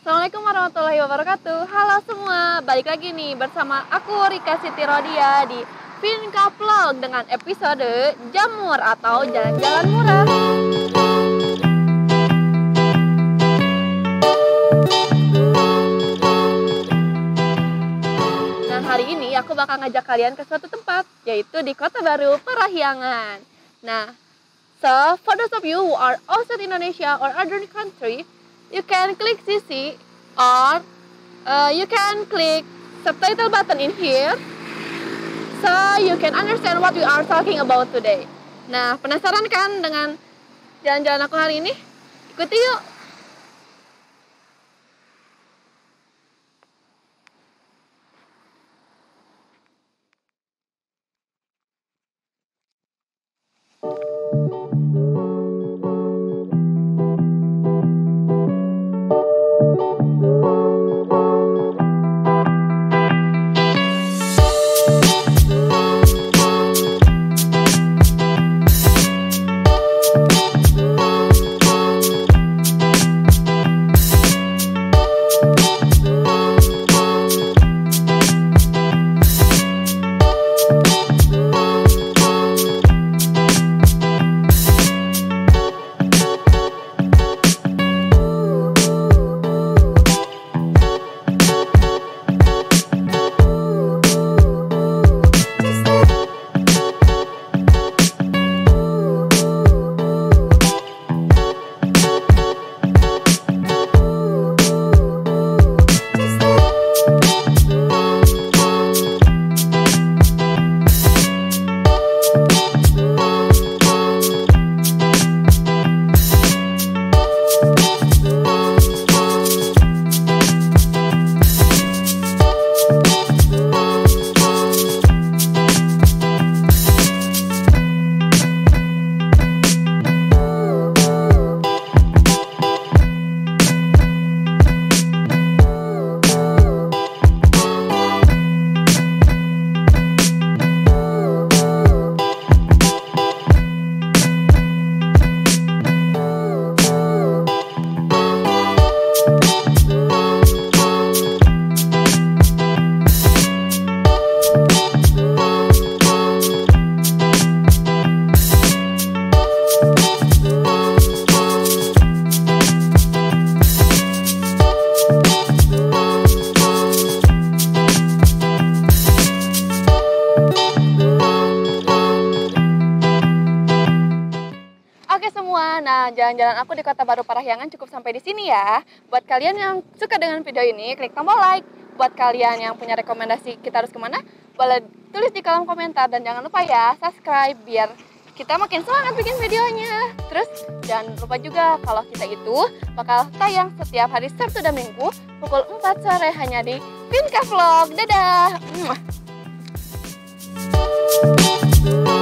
Assalamualaikum warahmatullahi wabarakatuh. Halo semua, balik lagi nih bersama aku Rika Siti Rodia di Vinka Vlog dengan episode Jamur atau Jalan-Jalan Murah. Nah hari ini aku bakal ngajak kalian ke suatu tempat yaitu di Kota Baru Parahyangan Nah, so for those of you who are outside Indonesia or other country you can click CC or uh, you can click subtitle button in here so you can understand what we are talking about today. Nah, penasaran kan dengan jalan-jalan aku hari ini? Ikuti yuk! Nah, jalan-jalan aku di Kota Baru Parahyangan cukup sampai di sini ya. Buat kalian yang suka dengan video ini, klik tombol like. Buat kalian yang punya rekomendasi kita harus ke mana, boleh tulis di kolom komentar. Dan jangan lupa ya, subscribe biar kita makin semangat bikin videonya. Terus jangan lupa juga kalau kita itu bakal tayang setiap hari Sabtu dan Minggu pukul 4 sore hanya di Pinka Vlog. Dadah! Thank you.